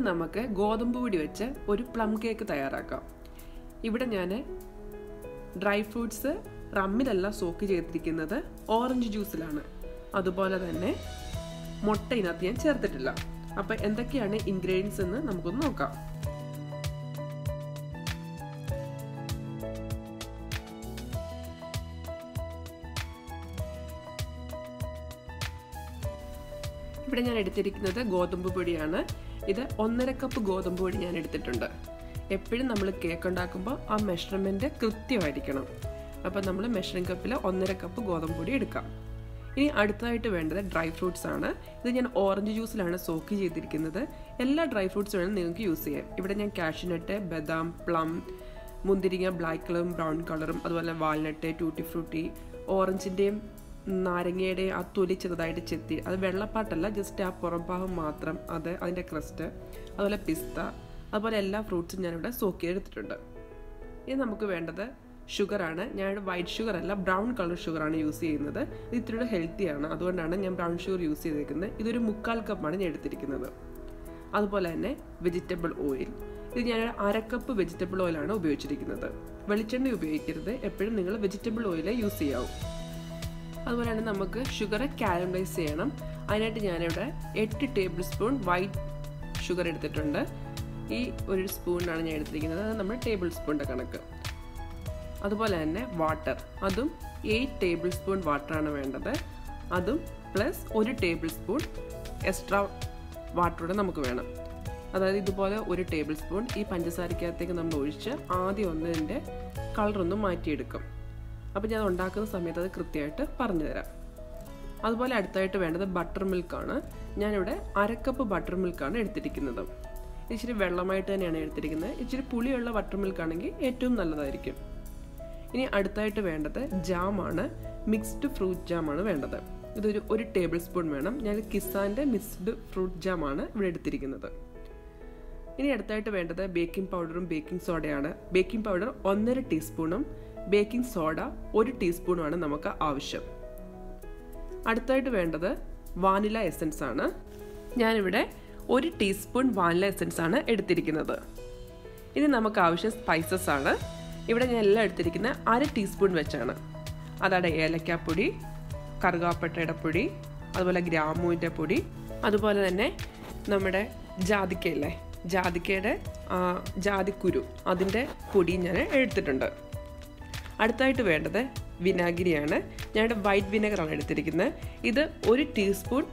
നമുക്ക് ഗോതമ്പ് പൊടി വെച്ച് ഒരു പ്ലം കേക്ക് തയ്യാറാക്കാം. ഇവിടെ ഞാൻ ഡ്രൈ ഫ്രൂട്ട്സ് റമ്മിലല്ല സോക്ക് ചെയ്തിരിക്കുന്നത് ഓറഞ്ച് ജ്യൂസിലാണ് അതുപോലെ തന്നെ മുട്ട ഇതിനകത്ത് ഞാൻ ചേർത്തിട്ടില്ല. അപ്പോൾ എന്തൊക്കെയാണ് ഇൻഗ്രീഡിയൻസ് എന്ന് നമുക്കൊന്ന് നോക്കാം. ഇവിടെ ഞാൻ എടുത്തിരിക്കുന്നത് ഗോതമ്പ് പൊടിയാണ്. ഇത് ഒന്നര കപ്പ് ഗോതമ്പ് പൊടി ഞാൻ എടുത്തിട്ടുണ്ട്. എപ്പോഴും നമ്മൾ കേക്ക് ഉണ്ടാക്കുമ്പോൾ ആ മെഷർമെന്റ് കൃത്യമായിരിക്കണം. അപ്പോൾ നമ്മൾ മെഷറിംഗ് കപ്പിൽ ഒന്നര കപ്പ് ഗോതമ്പ് പൊടി എടുക്കാം. ഇനി അടുത്തതായിട്ട് വേണ്ടത് ഡ്രൈ ഫ്രൂട്ട്സ് ആണ്. ഇത് ഞാൻ ഓറഞ്ച് ജ്യൂസിലാണ് സോക്ക് ചെയ്തിരിക്കുന്നത്. എല്ലാ ഡ്രൈ ഫ്രൂട്ട്സ് വേണം നിങ്ങൾക്ക് യൂസ് ചെയ്യാം ഇവിടെ ഞാൻ കാഷ്യൂനട്ട് ബദാം പ്ലം മുന്തിരിങ്ങ ബ്ലാക്ക് കളറും ബ്രൗൺ കളറും അതുപോലെ വാൽനട്ട് ട്യൂട്ടി ഫ്രൂട്ടി ഓറഞ്ചിന്റെയും നാരങ്ങയുടെ ആ തൊലി ചെറുതായിട്ട് ചെത്തി. അത് വെള്ളപ്പാട്ടല്ല ജസ്റ്റ് ആ പുറംഭാഗം മാത്രം അത് അതിന്റെ ക്രസ്റ്റ് അതുപോലെ പിസ്ത അതുപോലെ എല്ലാ ഫ്രൂട്ട്സും ഞാനിവിടെ സോക്ക് ചെയ്തെടുത്തിട്ടുണ്ട്. ഇനി നമുക്ക് വേണ്ടത് ഷുഗറാണ് ഞാനിവിടെ വൈറ്റ് ഷുഗർ അല്ല ബ്രൗൺ കളർ ഷുഗറാണ് യൂസ് ചെയ്യുന്നത്. ഇത് ഇത്തിരി ഹെൽത്തിയാണ് അതുകൊണ്ടാണ് ഞാൻ ബ്രൗൺ ഷുഗർ യൂസ് ചെയ്തിരിക്കുന്നത് ഇതൊരു മുക്കാൽ കപ്പാണ് ഞാൻ എടുത്തിരിക്കുന്നത്. അതുപോലെ തന്നെ വെജിറ്റബിൾ ഓയിൽ ഇത് ഞാൻ അരക്കപ്പ് വെജിറ്റബിൾ ഓയിലാണ് ഉപയോഗിച്ചിരിക്കുന്നത്. വെളിച്ചെണ്ണ ഉപയോഗിക്കരുത്. എപ്പോഴും നിങ്ങൾ വെജിറ്റബിൾ ഓയിലേ യൂസ് ചെയ്യാവൂ. അതുപോലെ തന്നെ നമുക്ക് ഷുഗർ കാരമലൈസ് ചെയ്യണം. അതിനായിട്ട് ഞാനിവിടെ എട്ട് ടേബിൾ സ്പൂൺ വൈറ്റ് ഷുഗർ എടുത്തിട്ടുണ്ട്. ഈ ഒരു സ്പൂണിനാണ് ഞാൻ എടുത്തിരിക്കുന്നത്. അത് നമ്മുടെ ടേബിൾ സ്പൂണിന്റെ കണക്ക്. അതുപോലെ തന്നെ വാട്ടർ അതും എയ്റ്റ് ടേബിൾ സ്പൂൺ വാട്ടറാണ് വേണ്ടത്. അതും പ്ലസ് ഒരു ടേബിൾ സ്പൂൺ എക്സ്ട്രാ വാട്ടറൂടെ നമുക്ക് വേണം. അതായത് ഇതുപോലെ ഒരു ടേബിൾ സ്പൂൺ ഈ പഞ്ചസാരക്കകത്തേക്ക് നമ്മൾ ഒഴിച്ച് ആദ്യം ഒന്നതിന്റെ കളറൊന്ന് മാറ്റിയെടുക്കും. അപ്പോൾ ഞാൻ ഉണ്ടാക്കുന്ന സമയത്ത് അത് കൃത്യമായിട്ട് പറഞ്ഞു തരാം. അതുപോലെ അടുത്തായിട്ട് വേണ്ടത് ബട്ടർ മിൽക്കാണ് ഞാനിവിടെ അരക്കപ്പ് ബട്ടർ മിൽക്കാണ് എടുത്തിരിക്കുന്നത്. ഇച്ചിരി വെള്ളമായിട്ട് തന്നെയാണ് എടുത്തിരിക്കുന്നത്. ഇച്ചിരി പുളിയുള്ള ബട്ടർ മിൽക്ക് ആണെങ്കിൽ ഏറ്റവും നല്ലതായിരിക്കും. ഇനി അടുത്തായിട്ട് വേണ്ടത് ജാമാണ് മിക്സ്ഡ് ഫ്രൂട്ട് ജാമാണ് വേണ്ടത്. ഇതൊരു ഒരു ടേബിൾ സ്പൂൺ വേണം. ഞാൻ കിസാന്റെ മിക്സ്ഡ് ഫ്രൂട്ട് ജാമാണ് ഇവിടെ എടുത്തിരിക്കുന്നത്. ഇനി അടുത്തായിട്ട് വേണ്ടത് ബേക്കിംഗ് പൗഡറും ബേക്കിംഗ് സോഡയാണ് ബേക്കിംഗ് പൗഡർ ഒന്നര ടീസ്പൂണും ബേക്കിംഗ് സോഡ ഒരു ടീസ്പൂണുമാണ് നമുക്ക് ആവശ്യം. അടുത്തായിട്ട് വേണ്ടത് വാനില എസൻസ് ആണ്. ഞാനിവിടെ ഒരു ടീസ്പൂൺ വാനില എസൻസ് ആണ് എടുത്തിരിക്കുന്നത്. ഇനി നമുക്ക് ആവശ്യം സ്പൈസസ് ആണ്. ഇവിടെ ഞാൻ എല്ലാം എടുത്തിരിക്കുന്നത് അര ടീസ്പൂൺ വെച്ചാണ്. അതാണ് ഏലക്കാപ്പൊടി കറുകാപ്പട്ടയുടെ പൊടി അതുപോലെ ഗ്രാമ്പൂവിന്റെ പൊടി അതുപോലെ തന്നെ നമ്മുടെ ജാതിക്കയില്ലേ? ജാതിക്കയുടെ ജാതിക്കുരു അതിന്റെ പൊടി ഞാൻ എടുത്തിട്ടുണ്ട്. അടുത്തായിട്ട് വേണ്ടത് വിനാഗിരിയാണ്. ഞാനിവിടെ വൈറ്റ് വിനെഗറാണ് എടുത്തിരിക്കുന്നത്. ഇത് ഒരു ടീസ്പൂൺ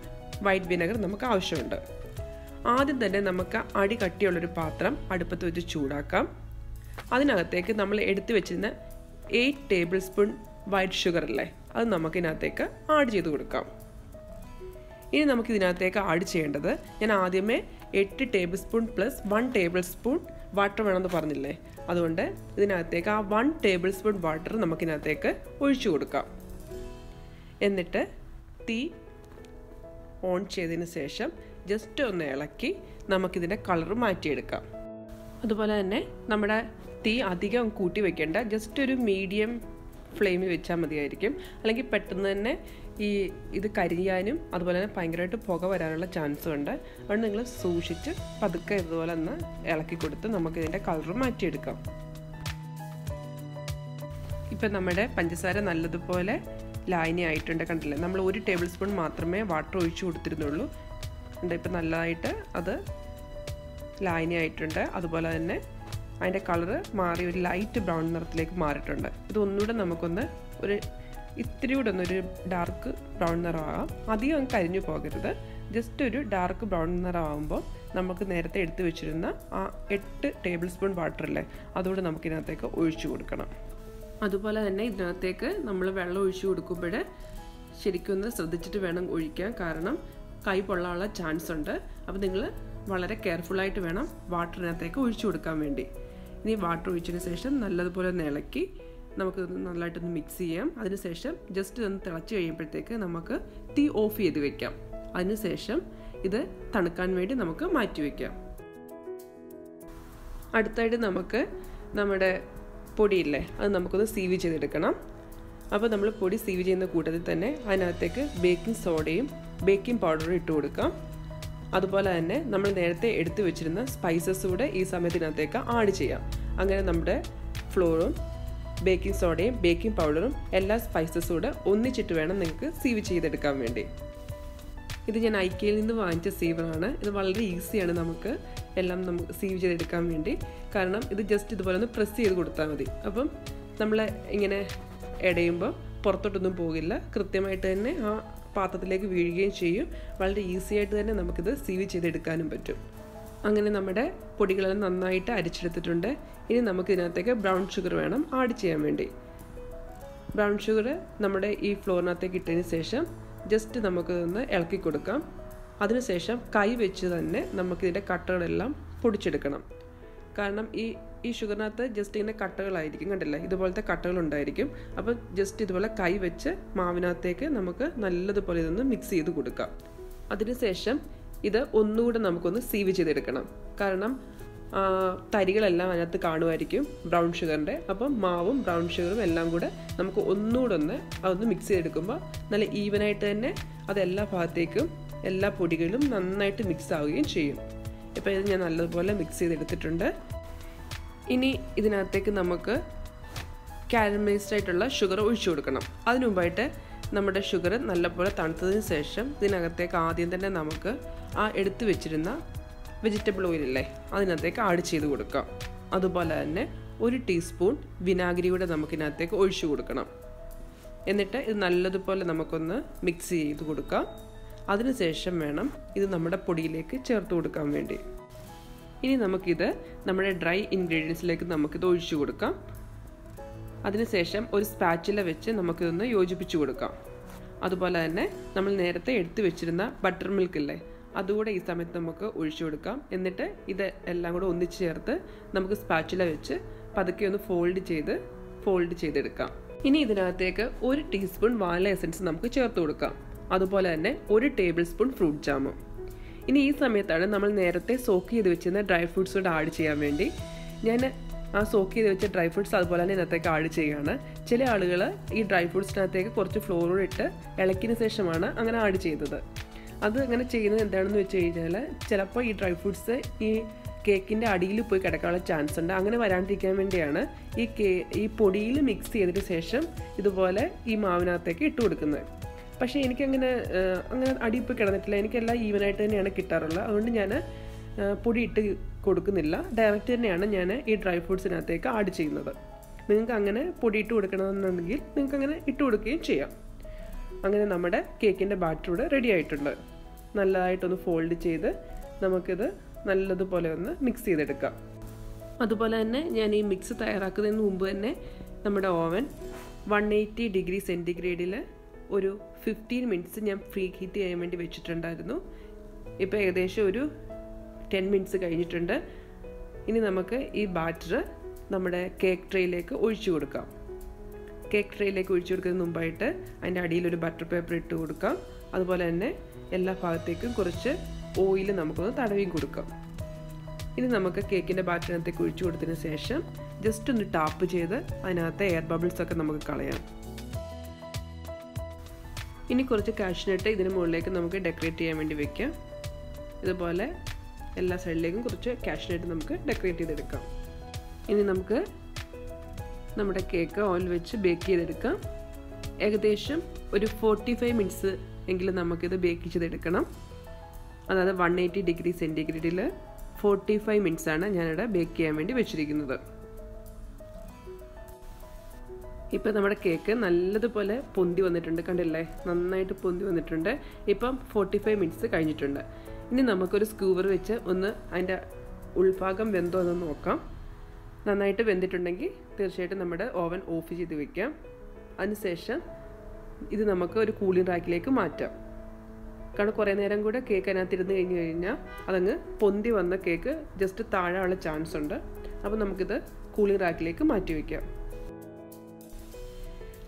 വൈറ്റ് വിനെഗർ നമുക്ക് ആവശ്യമുണ്ട്. ആദ്യം തന്നെ നമുക്ക് അടി കട്ടിയുള്ളൊരു പാത്രം അടുപ്പത്ത് വെച്ച് ചൂടാക്കാം. അതിനകത്തേക്ക് നമ്മൾ എടുത്തു വെച്ചിരുന്ന eight tablespoon white sugar അല്ലേ അത് നമുക്കിതിനകത്തേക്ക് ആഡ് ചെയ്ത് കൊടുക്കാം. ഇനി നമുക്ക് ഇതിനകത്തേക്ക് ആഡ് ചെയ്യേണ്ടത് ഞാൻ ആദ്യമേ എട്ട് tablespoon plus one tablespoon water വേണമെന്ന് പറഞ്ഞില്ലേ അതുകൊണ്ട് ഇതിനകത്തേക്ക് ആ വൺ ടേബിൾ സ്പൂൺ വാട്ടർ നമുക്കിതിനകത്തേക്ക് ഒഴിച്ചു കൊടുക്കാം. എന്നിട്ട് തീ ഓൺ ചെയ്തതിന് ശേഷം ജസ്റ്റ് ഒന്ന് ഇളക്കി നമുക്കിതിന്റെ കളർ മാറ്റിയെടുക്കാം. അതുപോലെ തന്നെ നമ്മുടെ തീ അധികം കൂട്ടി വെക്കേണ്ട ജസ്റ്റ് ഒരു മീഡിയം ഫ്ലെയിമിൽ വെച്ചാൽ മതിയായിരിക്കും. അല്ലെങ്കിൽ പെട്ടെന്ന് തന്നെ ഈ ഇത് കരിയാനും അതുപോലെ തന്നെ ഭയങ്കരമായിട്ട് പുക വരാനുള്ള ചാൻസും ഉണ്ട്. അതുകൊണ്ട് നിങ്ങൾ സൂക്ഷിച്ച് പതുക്കെ ഇതുപോലെ ഒന്ന് ഇളക്കി കൊടുത്ത് നമുക്ക് ഇതിന്റെ കളർ മാറ്റിയെടുക്കാം. ഇപ്പം നമ്മുടെ പഞ്ചസാര നല്ലതുപോലെ ലായനി ആയിട്ടുണ്ട് കണ്ടില്ലേ? നമ്മൾ ഒരു ടേബിൾ സ്പൂൺ മാത്രമേ വാട്ടർ ഒഴിച്ചു കൊടുത്തിരുന്നുള്ളൂ. ഉണ്ട് ഇപ്പം നല്ലതായിട്ട് അത് ലായനി ആയിട്ടുണ്ട്. അതുപോലെ തന്നെ അതിന്റെ കളറ് മാറി ഒരു ലൈറ്റ് ബ്രൗൺ നിറത്തിലേക്ക് മാറിയിട്ടുണ്ട്. ഇതൊന്നുകൂടെ നമുക്കൊന്ന് ഒരു ഇത്തിരി കൂടെ ഒന്നൊരു ഡാർക്ക് ബ്രൗൺ നിറമാകാം അധികം കരിഞ്ഞു പോകരുത്. ജസ്റ്റ് ഒരു ഡാർക്ക് ബ്രൗൺ നിറമാകുമ്പോൾ നമുക്ക് നേരത്തെ എടുത്തു വെച്ചിരുന്ന ആ എട്ട് ടേബിൾ സ്പൂൺ വാട്ടറല്ലേ അതുകൂടെ നമുക്ക് ഇതിനകത്തേക്ക് ഒഴിച്ചു കൊടുക്കണം. അതുപോലെ തന്നെ ഇതിനകത്തേക്ക് നമ്മൾ വെള്ളം ഒഴിച്ചു കൊടുക്കുമ്പോൾ ശരിക്കും ഒന്ന് ശ്രദ്ധിച്ചിട്ട് വേണം ഒഴിക്കാൻ. കാരണം കൈ പൊള്ളാനുള്ള ചാൻസ് ഉണ്ട്. അപ്പോൾ നിങ്ങൾ വളരെ കെയർഫുള്ളായിട്ട് വേണം വാട്ടറിനകത്തേക്ക് ഒഴിച്ചു കൊടുക്കാൻ വേണ്ടി. ഇനി വാട്ടർ ഒഴിച്ചതിന് ശേഷം നല്ലതുപോലെ ഇളക്കി നമുക്ക് നല്ലതായിട്ടൊന്ന് മിക്സ് ചെയ്യാം. അതിനുശേഷം ജസ്റ്റ് ഒന്ന് തിളച്ച് കഴിയുമ്പോഴത്തേക്ക് നമുക്ക് തീ ഓഫ് ചെയ്ത് വെക്കാം. അതിനുശേഷം ഇത് തണുക്കാൻ വേണ്ടി നമുക്ക് മാറ്റി വയ്ക്കാം അടുത്തായിട്ട് നമുക്ക് നമ്മുടെ പൊടിയില്ലേ അത് നമുക്കൊന്ന് സീവ് ചെയ്തെടുക്കണം. അപ്പോൾ നമ്മൾ പൊടി സീവ് ചെയ്യുന്ന കൂട്ടത്തിൽ തന്നെ അതിനകത്തേക്ക് ബേക്കിംഗ് സോഡയും ബേക്കിംഗ് പൗഡറും ഇട്ട് കൊടുക്കാം. അതുപോലെ തന്നെ നമ്മൾ നേരത്തെ എടുത്തു വെച്ചിരുന്ന സ്പൈസസ് കൂടെ ഈ സമയത്തിനകത്തേക്ക് ആഡ് ചെയ്യാം. അങ്ങനെ നമ്മുടെ ഫ്ലോറും ബേക്കിംഗ് സോഡയും ബേക്കിംഗ് പൗഡറും എല്ലാ സ്പൈസസും കൂടെ ഒന്നിച്ചിട്ട് വേണം നിങ്ങൾക്ക് സീവ് ചെയ്തെടുക്കാൻ വേണ്ടി. ഇത് ഞാൻ ഐക്കയിൽ നിന്ന് വാങ്ങിച്ച സീവറാണ് ഇത് വളരെ ഈസിയാണ് നമുക്ക് എല്ലാം നമുക്ക് സീവ് ചെയ്തെടുക്കാൻ വേണ്ടി. കാരണം ഇത് ജസ്റ്റ് ഇതുപോലെ ഒന്ന് പ്രസ് ചെയ്ത് കൊടുത്താൽ മതി. അപ്പം നമ്മൾ ഇങ്ങനെ ഇടയുമ്പോൾ പുറത്തോട്ടൊന്നും പോകില്ല. കൃത്യമായിട്ട് തന്നെ ആ പാത്രത്തിലേക്ക് വീഴുകയും ചെയ്യും. വളരെ ഈസിയായിട്ട് തന്നെ നമുക്കിത് സീവ് ചെയ്തെടുക്കാനും പറ്റും. അങ്ങനെ നമ്മുടെ പൊടികളെല്ലാം നന്നായിട്ട് അരിച്ചെടുത്തിട്ടുണ്ട്. ഇനി നമുക്ക് ഇതിനകത്തേക്ക് ബ്രൗൺ ഷുഗർ വേണം ആഡ് ചെയ്യാൻ വേണ്ടി. ബ്രൗൺ ഷുഗർ നമ്മുടെ ഈ ഫ്ലോറിനകത്തേക്ക് ഇട്ടതിന് ശേഷം ജസ്റ്റ് നമുക്ക് ഇതൊന്ന് ഇളക്കി കൊടുക്കാം. അതിനുശേഷം കൈ വെച്ച് തന്നെ നമുക്കിതിന്റെ കട്ടകളെല്ലാം പൊടിച്ചെടുക്കണം. കാരണം ഈ ഈ ഷുഗറിനകത്ത് ജസ്റ്റ് ഇങ്ങനെ കട്ടകളായിരിക്കും കണ്ടില്ല? ഇതുപോലത്തെ കട്ടകളുണ്ടായിരിക്കും അപ്പോൾ ജസ്റ്റ് ഇതുപോലെ കൈ വെച്ച് മാവിനകത്തേക്ക് നമുക്ക് നല്ലതുപോലെ ഇതൊന്ന് മിക്സ് ചെയ്ത് കൊടുക്കാം. അതിനുശേഷം ഇത് ഒന്നുകൂടെ നമുക്കൊന്ന് സീവ് ചെയ്തെടുക്കണം. കാരണം തരികളെല്ലാം അതിനകത്ത് കാണുമായിരിക്കും ബ്രൗൺ ഷുഗറിന്റെ. അപ്പം മാവും ബ്രൗൺ ഷുഗറും എല്ലാം കൂടെ നമുക്ക് ഒന്നുകൂടെ ഒന്ന് അതൊന്ന് മിക്സ് ചെയ്തെടുക്കുമ്പോൾ നല്ല ഈവനായിട്ട് തന്നെ അത് എല്ലാ ഭാഗത്തേക്കും എല്ലാ പൊടികളും നന്നായിട്ട് മിക്സ് ആവുകയും ചെയ്യും. ഇപ്പോൾ ഇത് ഞാൻ നല്ലതുപോലെ മിക്സ് ചെയ്തെടുത്തിട്ടുണ്ട്. ഇനി ഇതിനകത്തേക്ക് നമുക്ക് കാരമലൈസ്ഡ് ആയിട്ടുള്ള ഷുഗർ ഒഴിച്ചു കൊടുക്കണം. അതിനു മുമ്പായിട്ട് നമ്മുടെ ഷുഗർ നല്ലപോലെ തണുത്തതിന് ശേഷം ഇതിനകത്തേക്ക് ആദ്യം തന്നെ നമുക്ക് ആ എടുത്തു വെച്ചിരുന്ന വെജിറ്റബിൾ ഓയിലല്ലേ അതിനകത്തേക്ക് ആഡ് ചെയ്ത് കൊടുക്കാം അതുപോലെ തന്നെ ഒരു ടീസ്പൂൺ വിനാഗിരി കൂടെ ഒഴിച്ചു കൊടുക്കണം. എന്നിട്ട് ഇത് നല്ലതുപോലെ നമുക്കൊന്ന് മിക്സ് ചെയ്ത് കൊടുക്കാം അതിനുശേഷം വേണം ഇത് നമ്മുടെ പൊടിയിലേക്ക് ചേർത്ത് കൊടുക്കാൻ വേണ്ടി. ഇനി നമുക്കിത് നമ്മുടെ ഡ്രൈ ഇൻഗ്രീഡിയൻസിലേക്ക് നമുക്കിത് ഒഴിച്ചു കൊടുക്കാം. അതിനുശേഷം ഒരു സ്പാച്ചില വെച്ച് നമുക്കിതൊന്ന് യോജിപ്പിച്ചു കൊടുക്കാം. അതുപോലെ തന്നെ നമ്മൾ നേരത്തെ എടുത്തു വെച്ചിരുന്ന ബട്ടർ മിൽക്ക് ഇല്ലേ അതുകൂടെ ഈ സമയത്ത് നമുക്ക് ഒഴിച്ചു കൊടുക്കാം. എന്നിട്ട് ഇത് എല്ലാം കൂടെ ഒന്നിച്ചു ചേർത്ത് നമുക്ക് സ്പാച്ചില വെച്ച് പതുക്കെ ഒന്ന് ഫോൾഡ് ചെയ്ത് ഫോൾഡ് ചെയ്തെടുക്കാം. ഇനി ഇതിനകത്തേക്ക് ഒരു ടീസ്പൂൺ വാനില എസൻസ് നമുക്ക് ചേർത്ത് കൊടുക്കാം. അതുപോലെ തന്നെ ഒരു ടേബിൾ സ്പൂൺ ഫ്രൂട്ട് ജാമും ഇനി ഈ സമയത്താണ് നമ്മൾ നേരത്തെ സോക്ക് ചെയ്ത് വെച്ചിരുന്ന ഡ്രൈ ഫ്രൂട്ട്സ് കൂടെ ആഡ് ചെയ്യാൻ വേണ്ടി ഞാൻ ആ സോക്ക് ചെയ്ത് വെച്ച ഡ്രൈ ഫ്രൂട്ട്സ് അതുപോലെ തന്നെ ഇതിനകത്തേക്ക് ആഡ് ചെയ്യുകയാണ് ചില ആളുകൾ ഈ ഡ്രൈ ഫ്രൂട്ട്സിനകത്തേക്ക് കുറച്ച് ഫ്ലോറോട് ഇട്ട് ഇളക്കിന് ശേഷമാണ് അങ്ങനെ ആഡ് ചെയ്തത്. അത് അങ്ങനെ ചെയ്യുന്നത് എന്താണെന്ന് വെച്ച് കഴിഞ്ഞാൽ ചിലപ്പോൾ ഈ ഡ്രൈ ഫ്രൂട്ട്സ് ഈ കേക്കിന്റെ അടിയിൽ പോയി കിടക്കാനുള്ള ചാൻസ് ഉണ്ട്. അങ്ങനെ വരാണ്ടിരിക്കാൻ വേണ്ടിയാണ് ഈ കേ ഈ പൊടിയിൽ മിക്സ് ചെയ്തതിന് ശേഷം ഇതുപോലെ ഈ മാവിനകത്തേക്ക് ഇട്ട് കൊടുക്കുന്നത്. പക്ഷേ എനിക്കങ്ങനെ അങ്ങനെ അടിയിൽ പോയി കിടന്നിട്ടില്ല. എനിക്കെല്ലാം ഈവനായിട്ട് തന്നെയാണ് കിട്ടാറുള്ളത്. അതുകൊണ്ട് ഞാൻ പൊടി ഇട്ട് കൊടുക്കുന്നില്ല. ഡയറക്റ്റ് തന്നെയാണ് ഞാൻ ഈ ഡ്രൈ ഫ്രൂട്ട്സിനകത്തേക്ക് ആഡ് ചെയ്യുന്നത്. നിങ്ങൾക്ക് അങ്ങനെ പൊടി ഇട്ട് കൊടുക്കണമെന്നുണ്ടെങ്കിൽ നിങ്ങൾക്ക് അങ്ങനെ ഇട്ട് കൊടുക്കുകയും ചെയ്യാം. അങ്ങനെ നമ്മുടെ കേക്കിന്റെ ബാറ്റർ ഇവിടെ റെഡി ആയിട്ടുണ്ട്. നല്ലതായിട്ടൊന്ന് ഫോൾഡ് ചെയ്ത് നമുക്കിത് നല്ലതുപോലെ ഒന്ന് മിക്സ് ചെയ്തെടുക്കാം. അതുപോലെ തന്നെ ഞാൻ ഈ മിക്സ് തയ്യാറാക്കുന്നതിന് മുമ്പ് തന്നെ നമ്മുടെ ഓവൻ വൺ എയ്റ്റി ഡിഗ്രി സെന്റിഗ്രേഡിൽ ഒരു ഫിഫ്റ്റീൻ മിനിറ്റ്സ് ഞാൻ ഫ്രീ ഹീറ്റ് ചെയ്യാൻ വേണ്ടി വെച്ചിട്ടുണ്ടായിരുന്നു. ഇപ്പോൾ ഏകദേശം ഒരു ടെൻ മിനിറ്റ്സ് കഴിഞ്ഞിട്ടുണ്ട്. ഇനി നമുക്ക് ഈ ബാറ്റർ നമ്മുടെ കേക്ക് ട്രേയിലേക്ക് ഒഴിച്ചു കൊടുക്കാം. കേക്ക് ട്രേയിലേക്ക് ഒഴിച്ചു കൊടുക്കുന്നതിന് മുമ്പായിട്ട് അതിന്റെ അടിയിൽ ഒരു ബട്ടർ പേപ്പർ ഇട്ട് കൊടുക്കാം. അതുപോലെ തന്നെ എല്ലാ ഭാഗത്തേക്കും കുറച്ച് ഓയിൽ നമുക്കൊന്ന് തടവിയും കൊടുക്കാം. ഇനി നമുക്ക് കേക്കിന്റെ ബാറ്ററിനകത്തേക്ക് ഒഴിച്ചു കൊടുത്തതിന് ശേഷം ജസ്റ്റ് ഒന്ന് ടാപ്പ് ചെയ്ത് അതിനകത്തെ എയർ ബബിൾസ് ഒക്കെ നമുക്ക് കളയാം. ഇനി കുറച്ച് കാഷ്നട്ട് ഇതിന് മുകളിലേക്ക് നമുക്ക് ഡെക്കറേറ്റ് ചെയ്യാൻ വേണ്ടി വെക്കാം. ഇതുപോലെ എല്ലാ സൈഡിലേക്കും കുറച്ച് കാഷ്നട്ട് നമുക്ക് ഡെക്കറേറ്റ് ചെയ്തെടുക്കാം. ഇനി നമുക്ക് നമ്മുടെ കേക്ക് ഓയിൽ വെച്ച് ബേക്ക് ചെയ്തെടുക്കാം. ഏകദേശം ഒരു ഫോർട്ടി ഫൈവ് മിനിറ്റ്സ് എങ്കിലും നമുക്കിത് ബേക്ക് ചെയ്തെടുക്കണം. അതായത് വൺ എയ്റ്റി ഡിഗ്രി സെന്റിഗ്രേഡിൽ ഫോർട്ടി ഫൈവ് മിനിറ്റ്സ് ആണ് ഞാനിവിടെ ബേക്ക് ചെയ്യാൻ വേണ്ടി വെച്ചിരിക്കുന്നത്. ഇപ്പം നമ്മുടെ കേക്ക് നല്ലതുപോലെ പൊന്തി വന്നിട്ടുണ്ട്. കണ്ടില്ലേ? നന്നായിട്ട് പൊന്തി വന്നിട്ടുണ്ട്. ഇപ്പം ഫോർട്ടി ഫൈവ് മിനിറ്റ്സ് കഴിഞ്ഞിട്ടുണ്ട്. ഇനി നമുക്കൊരു സ്ക്യൂവർ വെച്ച് ഒന്ന് അതിന്റെ ഉൾഭാഗം വെന്തോ എന്ന് നോക്കാം. നന്നായിട്ട് വെന്തിട്ടുണ്ടെങ്കിൽ തീർച്ചയായിട്ടും നമ്മുടെ ഓവൻ ഓഫ് ചെയ്ത് വെക്കാം. അതിനുശേഷം ഇത് നമുക്ക് ഒരു കൂളിംഗ് റാക്കിലേക്ക് മാറ്റാം. കാരണം കുറേ നേരം കൂടെ കേക്ക് അതിനകത്ത് ഇരുന്ന് കഴിഞ്ഞ് കഴിഞ്ഞാൽ അതങ്ങ് പൊന്തി വന്ന കേക്ക് ജസ്റ്റ് താഴെയുള്ള ചാൻസ് ഉണ്ട്. അപ്പോൾ നമുക്കിത് കൂളിംഗ് റാക്കിലേക്ക് മാറ്റി വയ്ക്കാം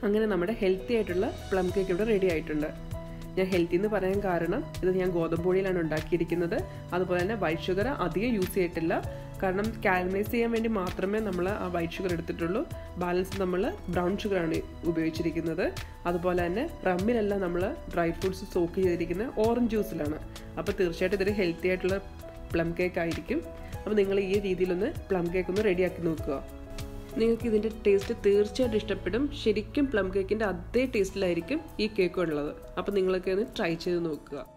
അങ്ങനെ നമ്മുടെ ഹെൽത്തി ആയിട്ടുള്ള പ്ലം കേക്ക് ഇവിടെ റെഡി ആയിട്ടുണ്ട്. ഞാൻ ഹെൽത്തി എന്ന് പറയാൻ കാരണം ഇത് ഞാൻ ഗോതമ്പ് പൊടിയിലാണ് ഉണ്ടാക്കിയിരിക്കുന്നത്. അതുപോലെ തന്നെ വൈറ്റ് ഷുഗർ അധികം യൂസ് ചെയ്തിട്ടില്ല. കാരണം കാൽമൈസ് ചെയ്യാൻ വേണ്ടി മാത്രമേ നമ്മൾ ആ വൈറ്റ് ഷുഗർ എടുത്തിട്ടുള്ളൂ. ബാലൻസ് നമ്മൾ ബ്രൗൺ ഷുഗറാണ് ഉപയോഗിച്ചിരിക്കുന്നത്. അതുപോലെ തന്നെ റമ്മിലെല്ലാം നമ്മൾ ഡ്രൈ ഫ്രൂട്ട്സ് സോക്ക് ചെയ്തിരിക്കുന്ന ഓറഞ്ച് ജ്യൂസിലാണ് അപ്പോൾ തീർച്ചയായിട്ടും ഇതൊരു ഹെൽത്തി ആയിട്ടുള്ള പ്ലം കേക്ക് ആയിരിക്കും. അപ്പോൾ നിങ്ങൾ ഈ രീതിയിലൊന്ന് പ്ലം കേക്ക് ഒന്ന് റെഡിയാക്കി നോക്കുക. നിങ്ങൾക്ക് ഇതിന്റെ ടേസ്റ്റ് തീർച്ചയായിട്ടും ഇഷ്ടപ്പെടും. ശരിക്കും പ്ലം കേക്കിന്റെ അതേ ടേസ്റ്റിലായിരിക്കും ഈ കേക്ക് ഉള്ളത് അപ്പോൾ നിങ്ങളൊക്കെ ഒന്ന് ട്രൈ ചെയ്ത് നോക്കുക.